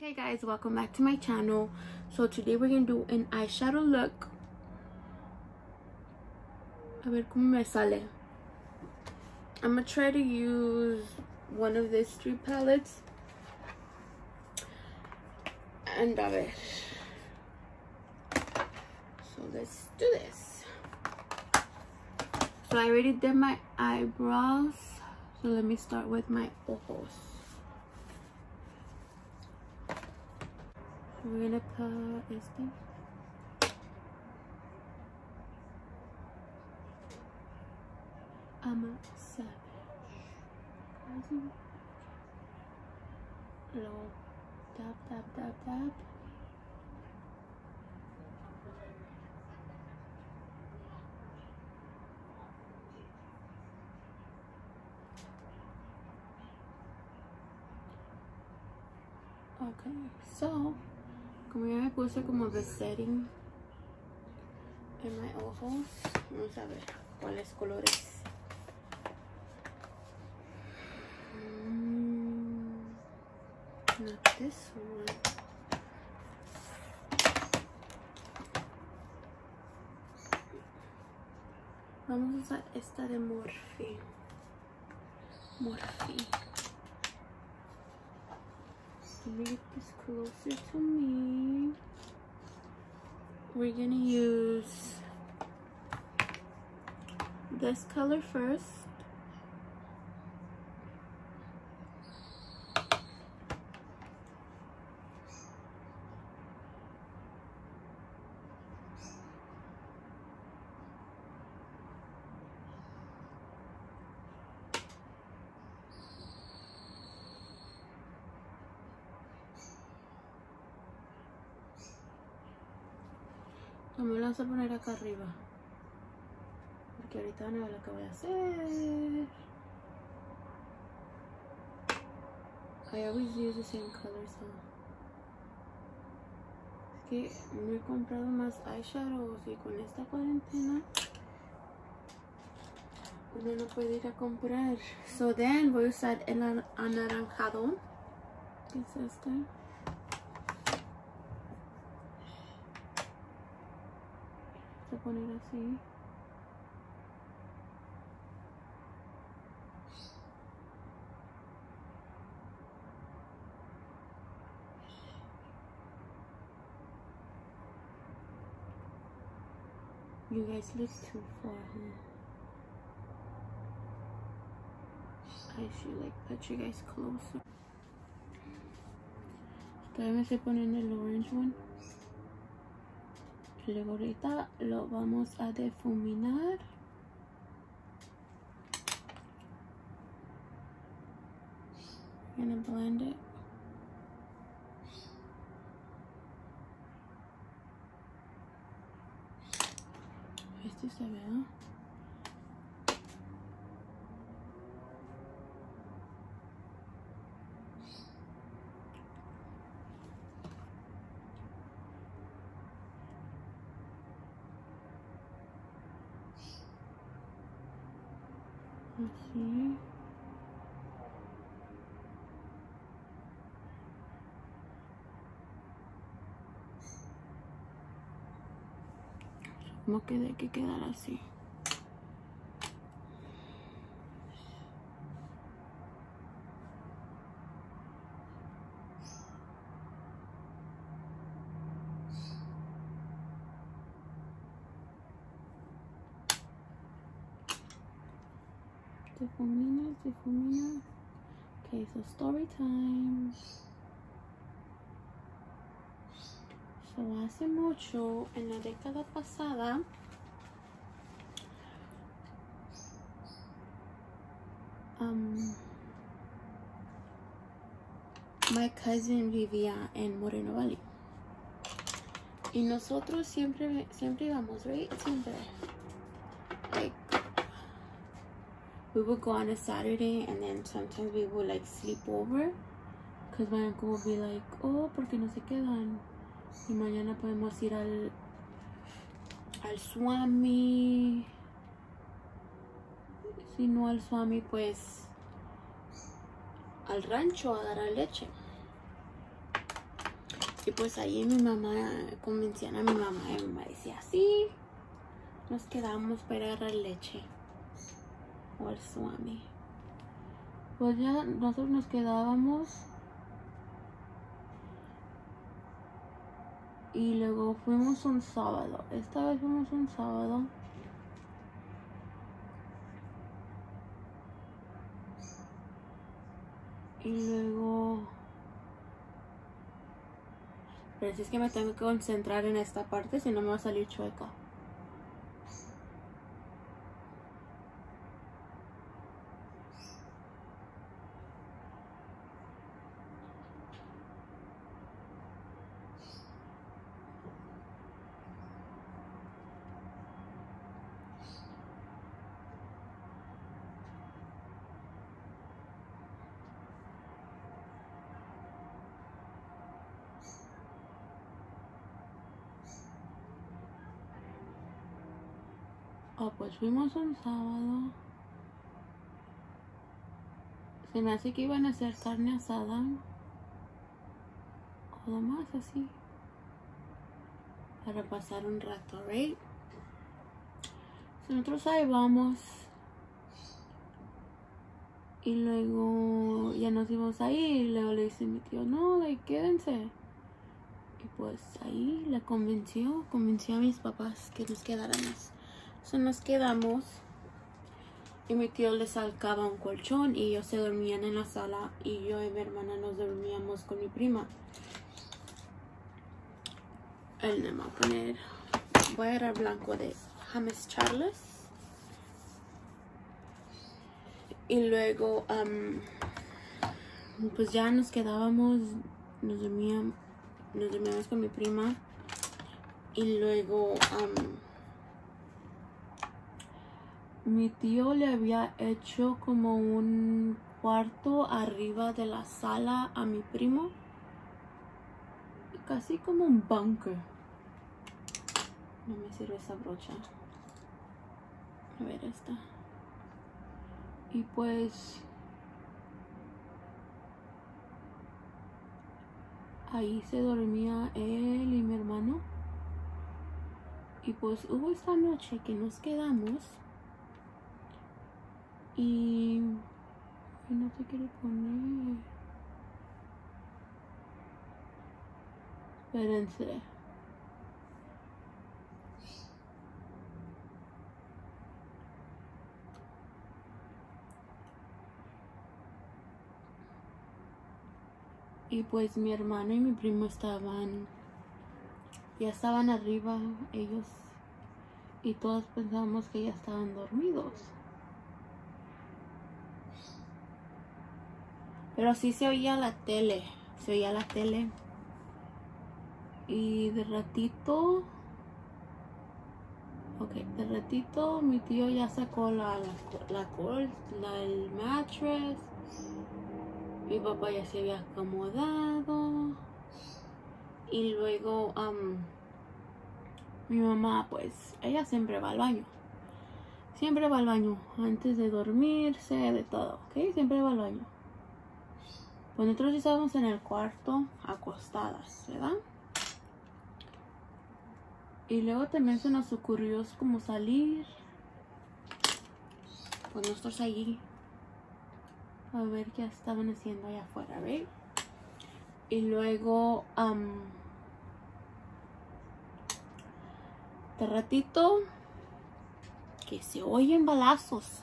hey guys welcome back to my channel. So today we're gonna do an eyeshadow look. A ver cómo me sale. I'm gonna try to use one of these three palettes. And a ver. So let's do this. So i already did my eyebrows. So let me start with my ojos We're gonna put this thing. I'm a savage. Little dab dab dab dab. Okay, so como ya me puse como the setting en my ojos vamos a ver cuáles colores. Mm, not this one vamos a usar esta de Morphe. Morphe me this closer to me. We're gonna use this color first. Acá arriba. Porque ahorita van a lo que voy a hacer. I always use the same color, so. Es que no he comprado más eyeshadows y con esta cuarentena uno no puede ir a comprar. So then voy a usar el anaranjado. ¿Qué es este? A poner así. You guys look too far? I should like put you guys closer. Todavía me estoy poniendo el orange one luego ahorita lo vamos a difuminar gonna blend it este se ve ¿no? Así. Como que de que quedar así. Difumina, difumina. Okay, so story time. Hace mucho, en la década pasada, um, my cousin vivía en Moreno Valley. Y nosotros siempre, siempre íbamos, right? Siempre. Like, we would go on a Saturday and then sometimes we would like sleep over. Because my uncle would be like, oh, porque no se quedan. Y mañana podemos ir al, al Swami. Si no al Swami, pues al rancho a dar a leche. Y pues ahí mi mamá convencían a mi mamá y mi mamá decía, sí, nos quedamos para agarrar leche. O el suami. Pues ya nosotros nos quedábamos. Y luego fuimos un sábado. Esta vez fuimos un sábado. Y luego... Pero si es que me tengo que concentrar en esta parte, si no me va a salir chueca. Oh, pues fuimos un sábado. Se me hace que iban a hacer carne asada. O más así. Para pasar un rato, ¿right? Nosotros ahí vamos. Y luego ya nos íbamos ahí. Y luego le dice mi tío, no, like, quédense. Y pues ahí la convenció, convenció a mis papás que nos quedáramos. So nos quedamos y mi tío le sacaba un colchón y ellos se dormían en la sala y yo y mi hermana nos dormíamos con mi prima. Él me va a poner, voy a agarrar blanco de James Charles. Y luego, um, pues ya nos quedábamos, nos dormíamos, nos dormíamos con mi prima. Y luego, mi tío le había hecho como un cuarto arriba de la sala a mi primo. Casi como un bunker. No me sirve esa brocha. A ver esta. Y pues... Ahí se dormía él y mi hermano. Y pues hubo esta noche que nos quedamos y, no se quiere poner. Espérense. Y pues mi hermano y mi primo estaban, ya estaban arriba ellos y todos pensábamos que ya estaban dormidos. Pero sí se oía la tele. Se oía la tele. Y de ratito. Ok, de ratito mi tío ya sacó la, la, la, el mattress. Mi papá ya se había acomodado. Y luego mi mamá, pues, ella siempre va al baño. Siempre va al baño antes de dormirse, de todo, ¿ok? Siempre va al baño. Pues nosotros estábamos en el cuarto acostadas, ¿verdad? Y luego también se nos ocurrió como salir. Pues nosotros allí a ver qué estaban haciendo allá afuera, ¿ve? Y luego, de ratito, que se oyen balazos.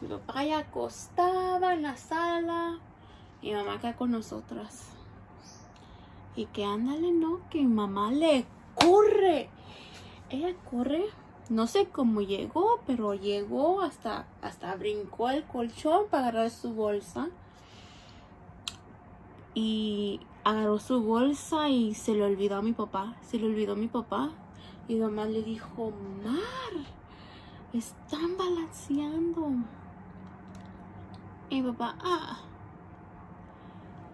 Mi papá ya acostaba en la sala y mamá acá con nosotras. Y que ándale, ¿no? Que mamá le corre. Ella corre. No sé cómo llegó, pero llegó hasta, hasta brincó el colchón para agarrar su bolsa. Y agarró su bolsa y se le olvidó a mi papá. Se le olvidó a mi papá. Y mamá le dijo, Mar, están balanceando. Y papá, ah,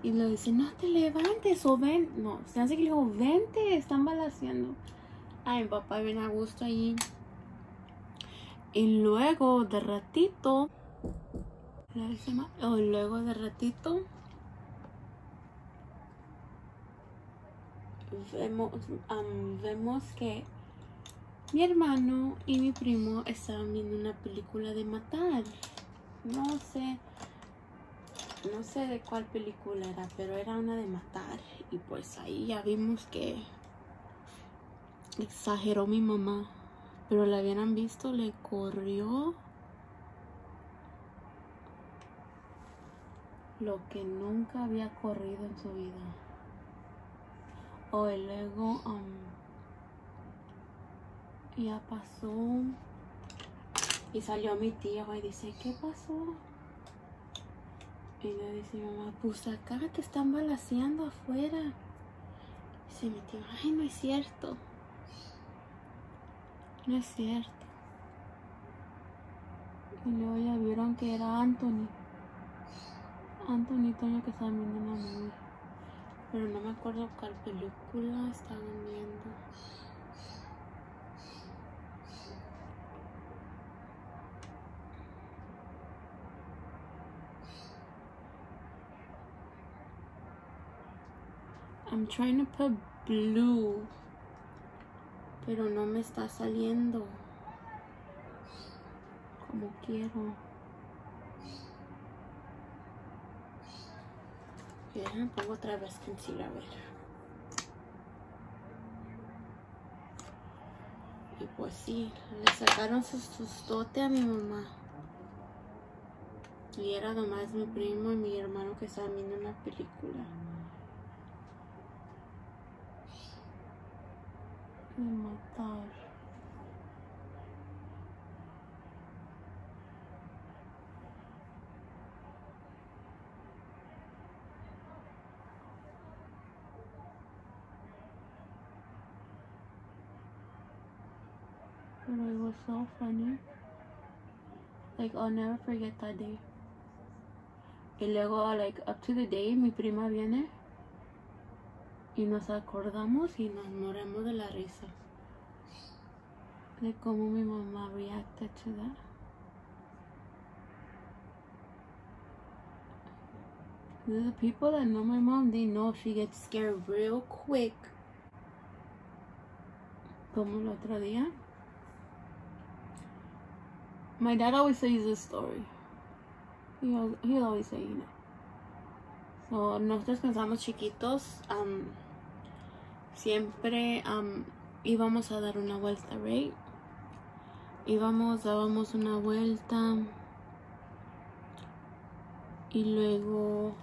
y le dice, no te levantes o ven. No, se hace que le dijo, vente, están balaseando. Ay, papá viene a gusto allí. Y luego de ratito, luego de ratito, vemos, vemos que mi hermano y mi primo estaban viendo una película de matar. No sé, no sé de cuál película era, pero era una de matar. Y pues ahí ya vimos que exageró mi mamá. Pero la hubieran visto, le corrió lo que nunca había corrido en su vida. O el luego um, ya pasó y salió mi tío y dice, ¿qué pasó? Y le dice mi mamá, pues acá te están balaseando afuera. Dice mi tío, ay, no es cierto. No es cierto. Y luego ya vieron que era Anthony. Anthony y Toño que estaban viendo una movie. Pero no me acuerdo cuál película estaban viendo. I'm trying to put blue, pero no me está saliendo como quiero. Bien, pongo otra vez concealer, a ver. Y pues sí, le sacaron su sustote a mi mamá. Y era nomás mi primo y mi hermano que estaban viendo una película. De matar. But it was so funny. Like I'll never forget that day. Y luego, like up to the day, mi prima viene y nos acordamos y nos moremos de la risa de cómo mi mamá reacted to that. The people that know my mom, they know she gets scared real quick. Como el otro día. My dad always says this story. He al- he'll always say, you know. So, nosotros cuando estábamos chiquitos, um, siempre um, íbamos a dar una vuelta, right? Íbamos, dábamos una vuelta. Y luego.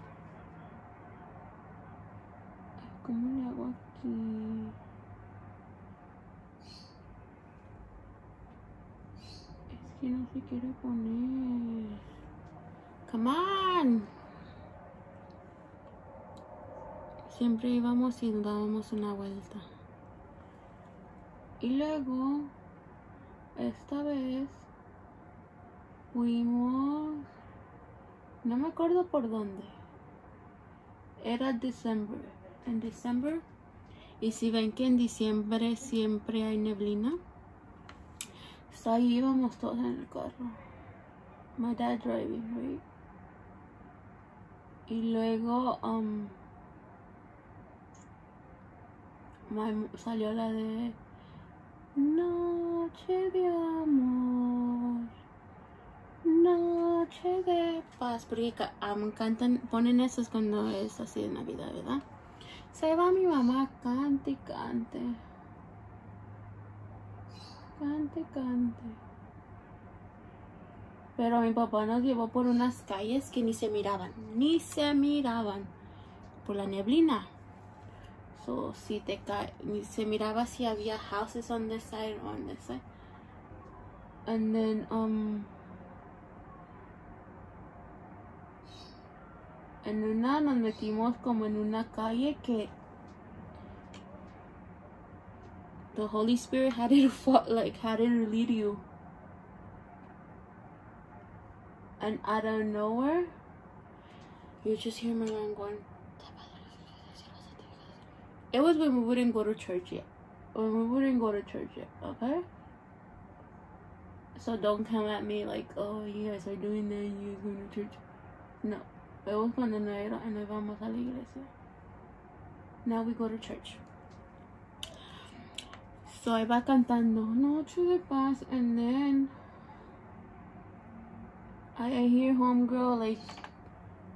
¿Cómo le hago aquí? Es que no se quiere poner. Come on. Siempre íbamos y dábamos una vuelta. Y luego, esta vez, fuimos. No me acuerdo por dónde. Era diciembre. En diciembre. Y si ven que en diciembre siempre hay neblina. So ahí íbamos todos en el carro. My dad driving, right? Y luego, um, my- salió la de Noche de amor, Noche de paz. Porque ah, me encantan, ponen esos cuando es así de Navidad, ¿verdad? Se va mi mamá, cante y cante. Cante, cante. Pero mi papá nos llevó por unas calles que ni se miraban, ni se miraban por la neblina. So, si te ni se miraba si había houses on this side or on this side. And then, um, en una nos metimos como en una calle que the Holy Spirit had it fo- like had it lead you. And out of nowhere, you just hear my mom going. It was when we wouldn't go to church yet. When we wouldn't go to church yet, okay? So don't come at me like, oh, you guys are doing that, you guys going to church. No. It was cuando no era, no íbamos a la iglesia. Now we go to church. So I va cantando Noche de Paz and then I, I hear homegirl like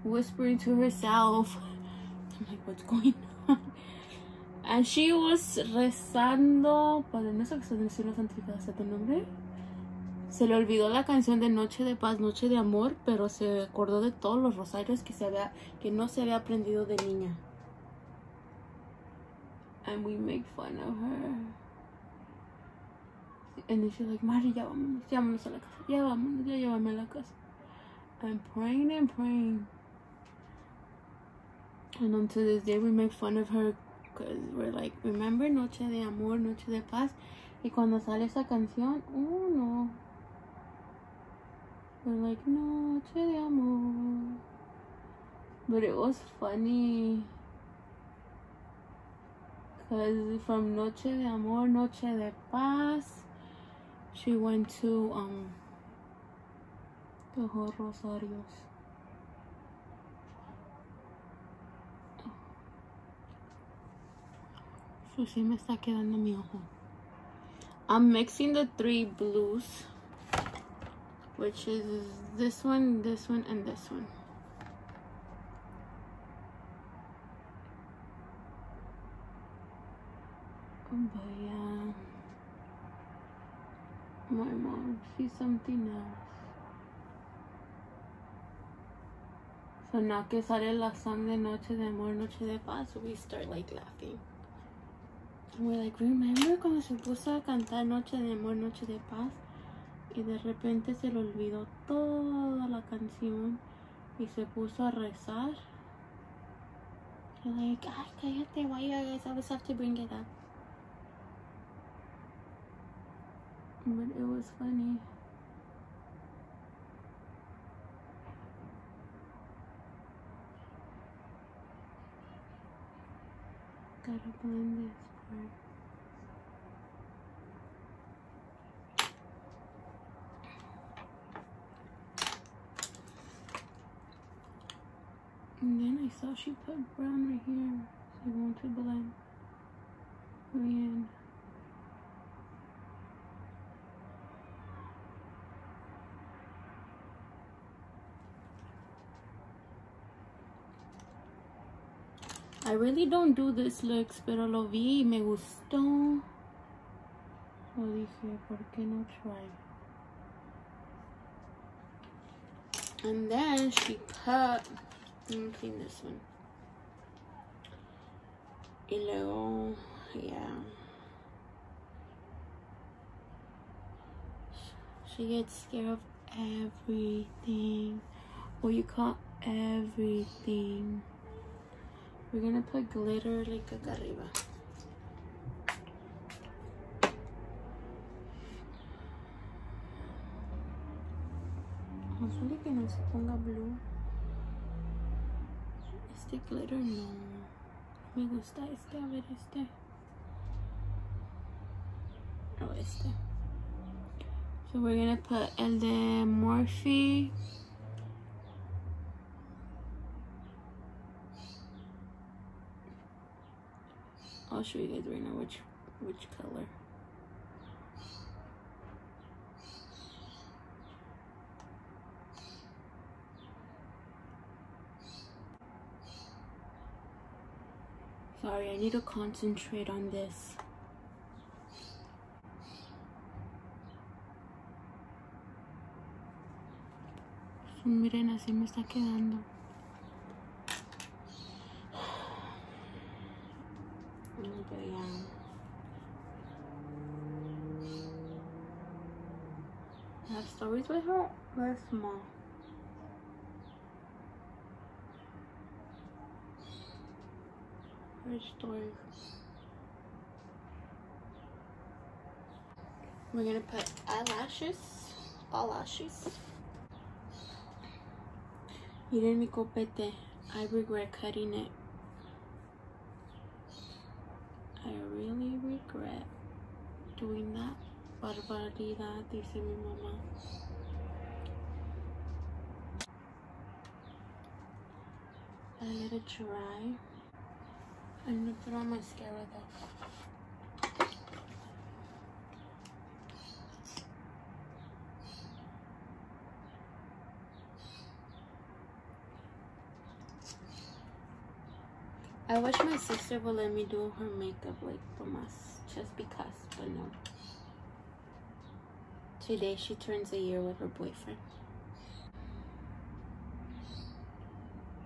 whispering to herself. I'm like, what's going on? And she was rezando, Padre nuestro que estás en el cielo, santificado sea tu nombre. Se le olvidó la canción de Noche de Paz, Noche de Amor, pero se acordó de todos los rosarios que, se había, que no se había aprendido de niña. And we make fun of her. And then she's like, Mari, ya vámonos, ya vámonos a la casa, ya vámonos, ya llévame a la casa. I'm praying and praying. And until this day, we make fun of her because we're like, remember Noche de Amor, Noche de Paz. Y cuando sale esa canción, oh no. We're like, Noche de Amor. But it was funny. Because from Noche de Amor, Noche de Paz, she went to um the Rosarios. So sí me está quedando mi ojo. I'm mixing the three blues, which is this one, this one, and this one. But yeah, my mom sees something else. So now que sale la song de Noche de Amor, Noche de Paz, we start like laughing. And we're like, remember cuando se puso a cantar Noche de Amor, Noche de Paz? Y de repente se le olvidó toda la canción y se puso a rezar. You're like, ay, cállate, why you guys always have to bring it up? But it was funny. Gotta blend this. And then I saw she put brown right here. So I want to blend. Rain. I really don't do this looks, pero lo vi y me gustó. So dije, ¿por qué no try? And then she cut. Let me clean this one. Y luego, yeah. She gets scared of everything. What you call everything. We're gonna put glitter like acá arriba. Hopefully que no se ponga blue. Este glitter no. Me gusta este, a ver este. Oh, este. So we're gonna put el de Morphe. I'll show you guys right now which which color. Sorry, I need to concentrate on this. Miren, así me está quedando. But yeah. I have stories small. Her stories. We're gonna put eyelashes, eyelashes. Miren mi copete. I regret cutting it. I really regret doing that. Barbaridad, dice mi mamá. I let it dry. I'm gonna put on mascara though. I wish my sister would let me do her makeup like from us, just because, but no. Today she turns a year with her boyfriend.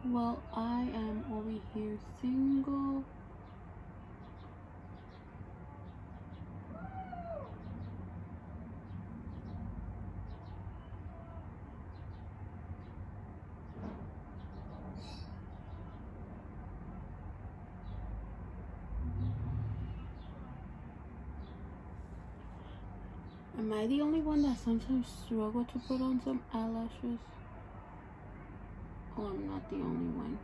Well, I am over here single. Am I the only one that sometimes struggle to put on some eyelashes? Oh, I'm not the only one.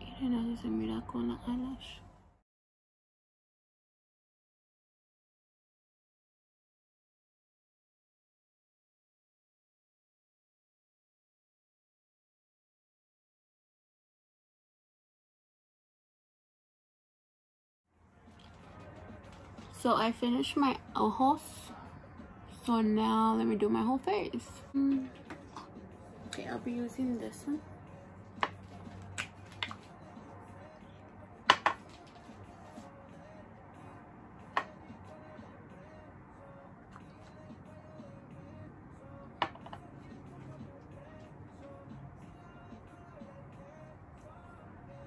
Miren, así se mira con la eyelash. So I finished my ojos. So now let me do my whole face. Okay, I'll be using this one.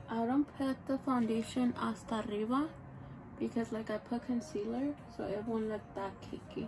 I don't put the foundation hasta arriba because like I put concealer so it won't look that cakey.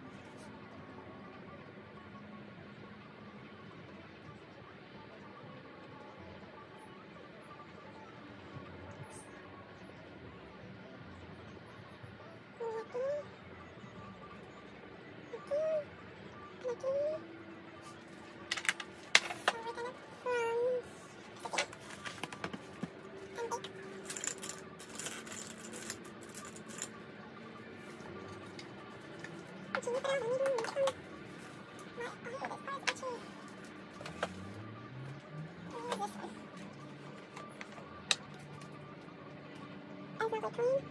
clean.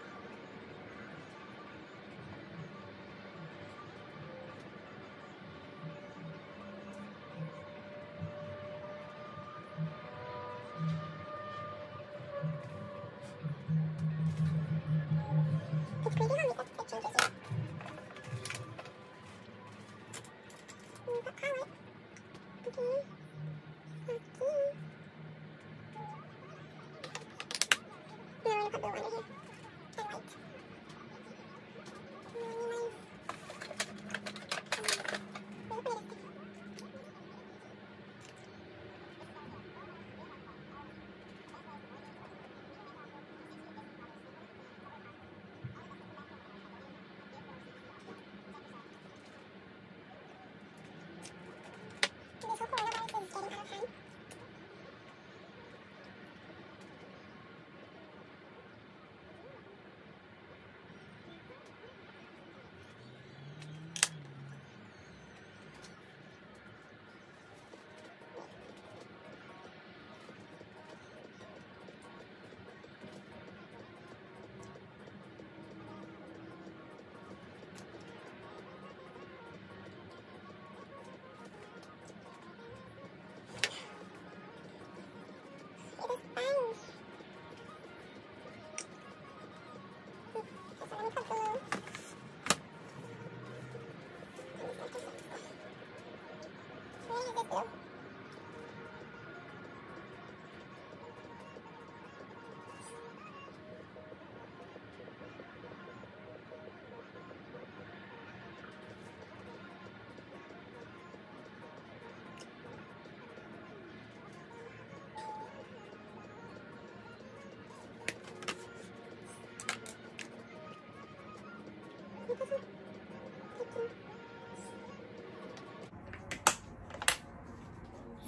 happy.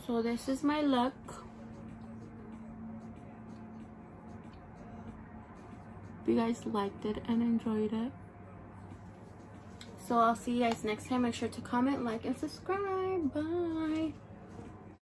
So this is my look. If you guys liked it and enjoyed it. So I'll see you guys next time. Make sure to comment, like, and subscribe. Bye.